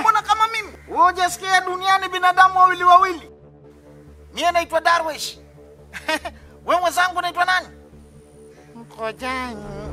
Mbona kama mimi? Hujasikia duniani binadamu wawili wawili? Mie naitwa Darwish. Wewe mwenzangu naitwa nani? Mkojani.